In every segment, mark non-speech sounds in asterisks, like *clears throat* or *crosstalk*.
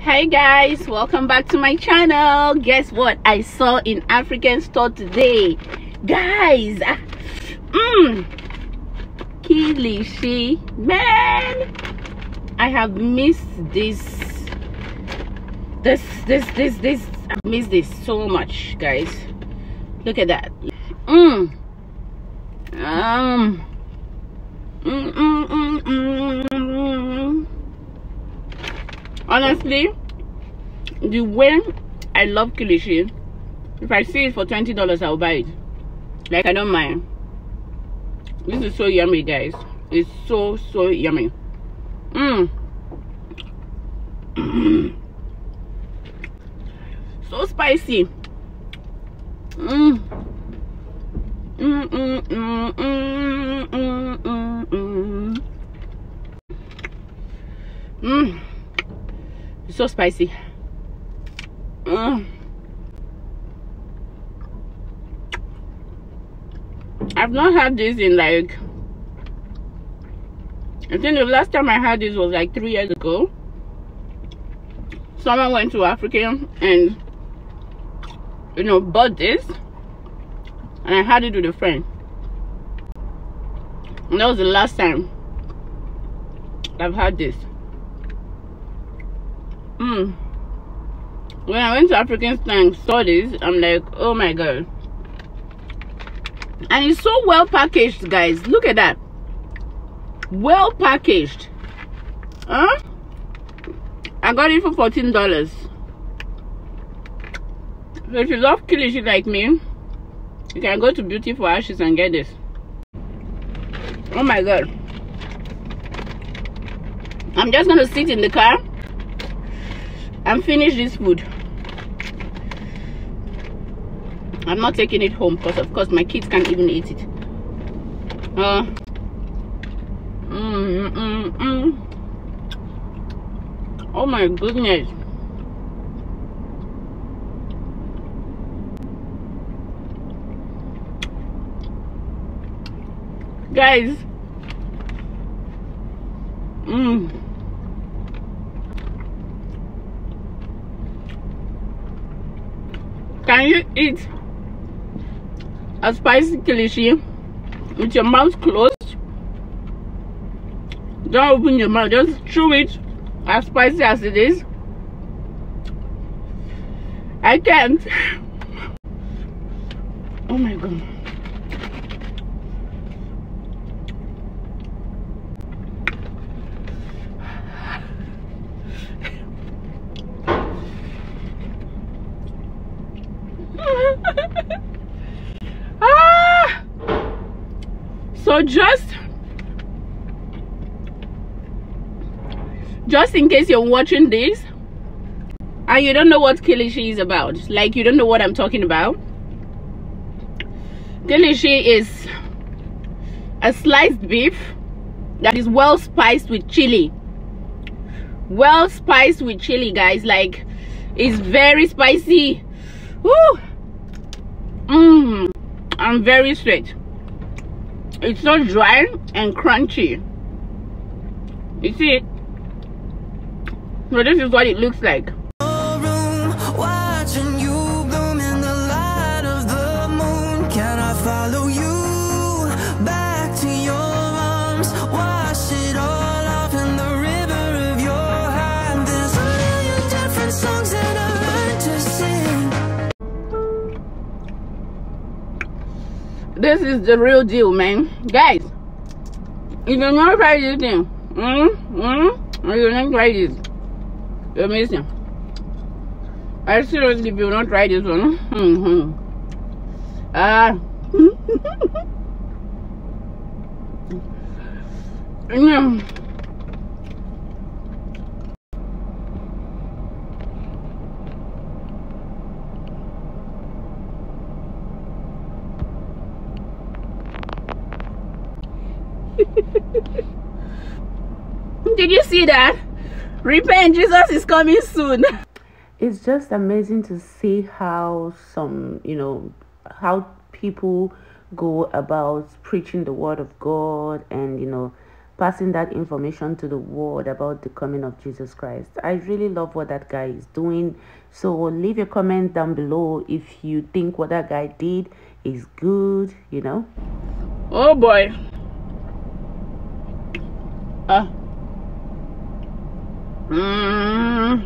Hey guys, welcome back to my channel. Guess what I saw in African store today? Guys, ah, mmm, kilishi, man. I have missed this, this, this, this, this. I missed this so much, guys. Look at that. Mmm. Um. Mm, mm, mm, mm, mm. Honestly, the way I love kilishi, if I see it for twenty dollars, I'll buy it. Like I don't mind. This is so yummy, guys. It's so so yummy. Mmm. *clears throat* so spicy. Mmm. Mm, mm, mm, mm, mm, mm, mm. Mm. So spicy. Mm. I've not had this in like I think the last time I had this was like three years ago. Someone went to Africa and you know bought this and I had it with a friend. And that was the last time I've had this. Mm. When I went to African saw this, I'm like, oh my god. And it's so well packaged, guys. Look at that. Well packaged. Huh? I got it for $14. So if you love kilishi like me, you can go to beauty for ashes and get this oh my god i'm just gonna sit in the car and finish this food i'm not taking it home because of course my kids can't even eat it uh mm, mm, mm. oh my goodness guys mm. Can you eat a spicy kilishi with your mouth closed? Don't open your mouth just chew it as spicy as it is. I can't. *laughs* Oh my god ah! So just just in case you're watching this and you don't know what kilishi is about, like you don't know what I'm talking about. Kilishi is a sliced beef that is well spiced with chili. Well spiced with chili, guys. Like it's very spicy. Woo! Mmm. I'm very straight. It's so dry and crunchy. You see? So this is what it looks like. This is the real deal man guys if you not try this thing mm, mm, you not try this you're missing i seriously if you not try this one mm -hmm. ah *laughs* yeah. Did you see that? Repent, Jesus is coming soon. It's just amazing to see how some, you know, how people go about preaching the word of God and, you know, passing that information to the world about the coming of Jesus Christ. I really love what that guy is doing. So leave your comment down below if you think what that guy did is good, you know. Oh boy. Uh. Mmm.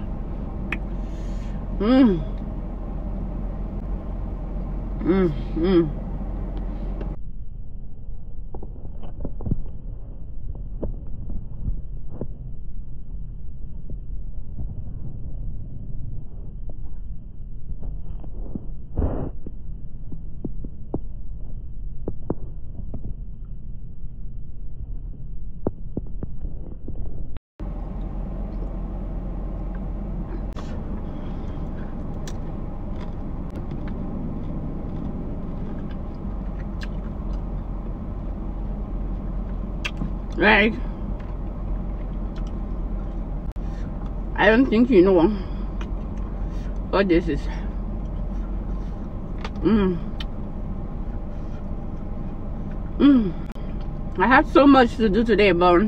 Mmm. Mmm. Mmm. Like, I don't think you know what this is. Mmm. Mmm. I have so much to do today, but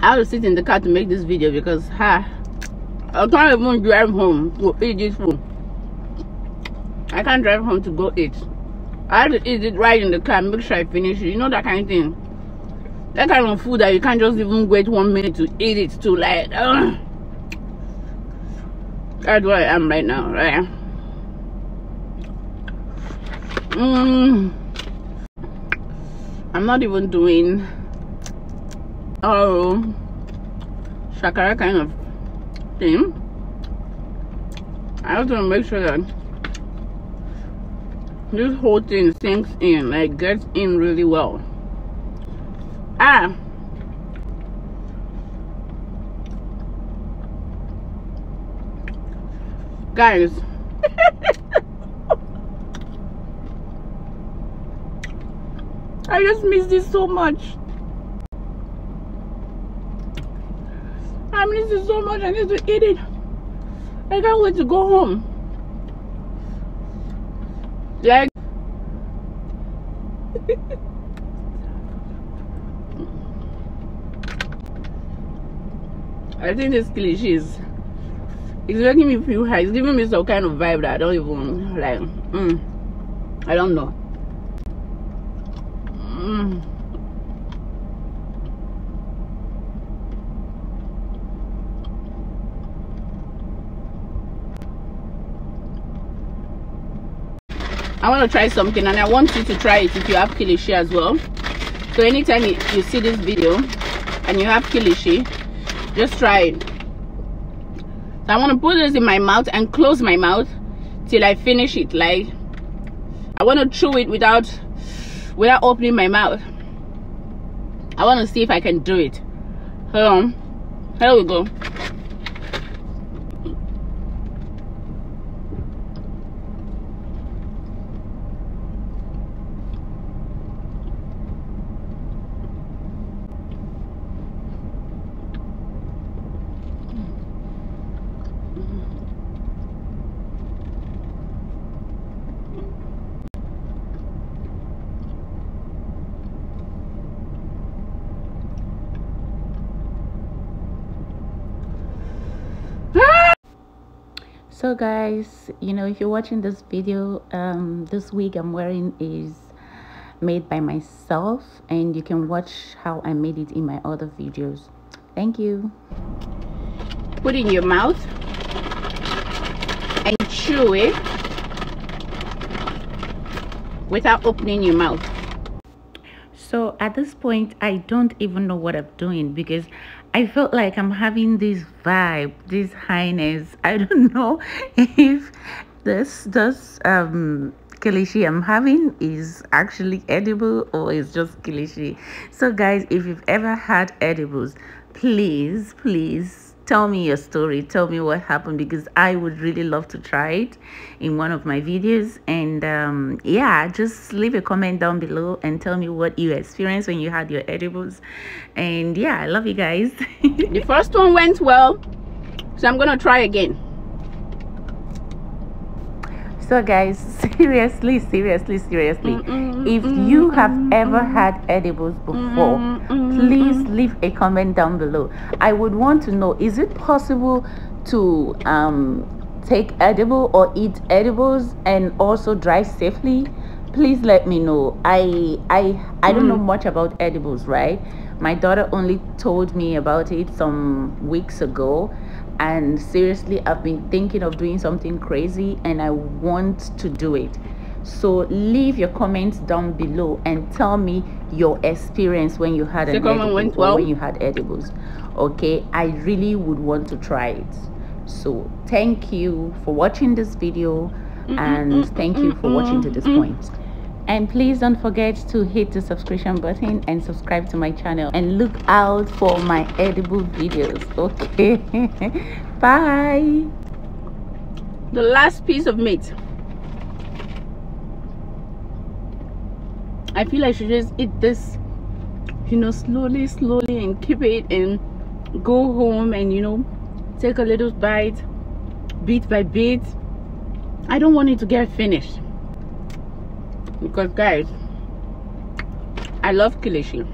I to sit in the car to make this video because ha, I can't even drive home to eat this food. I can't drive home to go eat. I have to eat it right in the car, make sure I finish it. You know that kind of thing. That kind of food that you can't just even wait one minute to eat it to like uh, that's where I am right now, right? Mm. I'm not even doing oh shakara kind of thing. I have to make sure that this whole thing sinks in like gets in really well. Ah. Guys. *laughs* I just miss this so much. I miss it so much. I need to eat it. I can't wait to go home I think this kilishi it's making me feel high. It's giving me some kind of vibe that I don't even like. Mm, I don't know. Mm. I want to try something and I want you to try it if you have kilishi as well. So anytime you, see this video and you have kilishi, just try it. So I want to put this in my mouth and close my mouth till I finish it. Like I want to chew it without without opening my mouth. I want to see if I can do it. Hold on. Here we go. So guys you know if you're watching this video um this wig i'm wearing is made by myself and you can watch how i made it in my other videos. Thank you. Put in your mouth and chew it without opening your mouth. So at this point i don't even know what i'm doing because I felt like I'm having this vibe, this highness. I don't *laughs* know if this this um kilishi I'm having is actually edible or it's just kilishi. So guys, if you've ever had edibles, please, please tell me your story. Tell me what happened because i would really love to try it in one of my videos. And um, yeah just leave a comment down below and tell me what you experienced when you had your edibles. And yeah i love you guys. *laughs* The first one went well so i'm gonna try again so guys *laughs* seriously seriously seriously mm, mm, mm, if you have ever had edibles before please leave a comment down below. I would want to know is it possible to um, take edible or eat edibles and also drive safely? Please let me know. I i i don't know much about edibles right? My daughter only told me about it some weeks ago and seriously i've been thinking of doing something crazy and i want to do it. So leave your comments down below and tell me your experience when you had an Second edible went or when you had edibles. Okay i really would want to try it. So thank you for watching this video and thank you for watching to this point and please don't forget to hit the subscription button and subscribe to my channel. And look out for my edible videos okay? *laughs* Bye. The last piece of meat. I feel i should just eat this you know slowly slowly and keep it and go home and you know take a little bite bit by bit. I don't want it to get finished because guys i love kilishi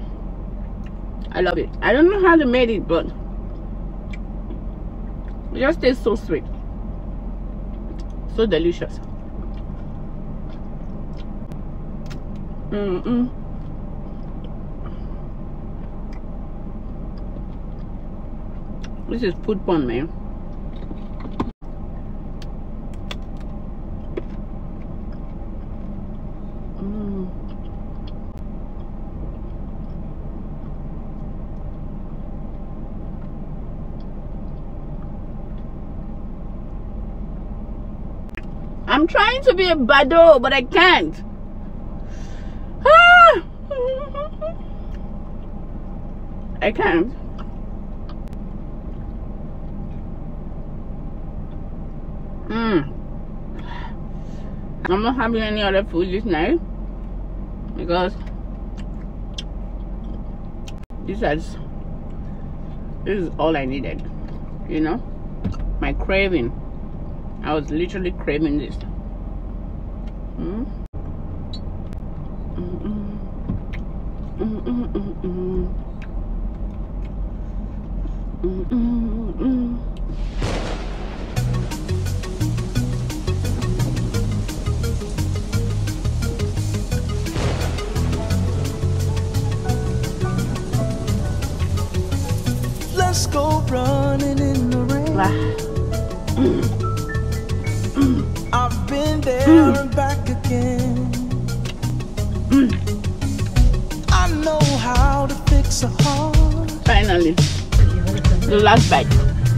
i love it. I don't know how they made it but it just tastes so sweet. So delicious. Mm -mm. this is food porn man Mm. I'm trying to be a bado, but I can't. Ah! I can't. Mm. I'm not having any other food this night because this is this is all I needed. You know, my craving. I was literally craving this. Mm. Mm-mm. Mm-mm-mm-mm. Let's go running in the rain. Ah. I've been there and back again. I know how to fix a heart. Finally, the last bite.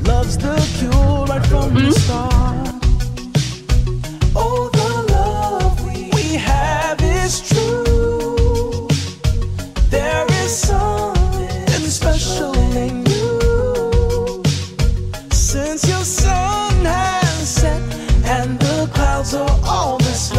Love's the cure right from the mm. start. Oh, the love we, we have is true. There is something special in you. Since your sun has set and the clouds are all that's